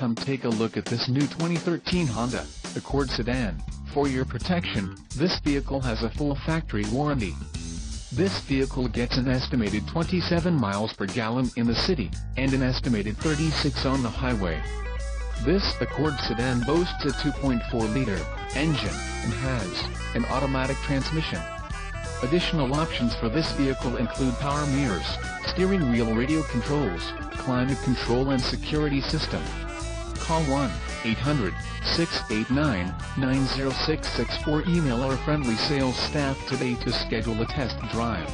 come take a look at this new 2013 Honda Accord sedan. For your protection, this vehicle has a full factory warranty. This vehicle gets an estimated 27 miles per gallon in the city, and an estimated 36 on the highway. This Accord sedan boasts a 2.4-liter engine, and has an automatic transmission. Additional options for this vehicle include power mirrors, steering wheel radio controls, climate control and security system. Call 1-800-689-9066 or email our friendly sales staff today to schedule a test drive.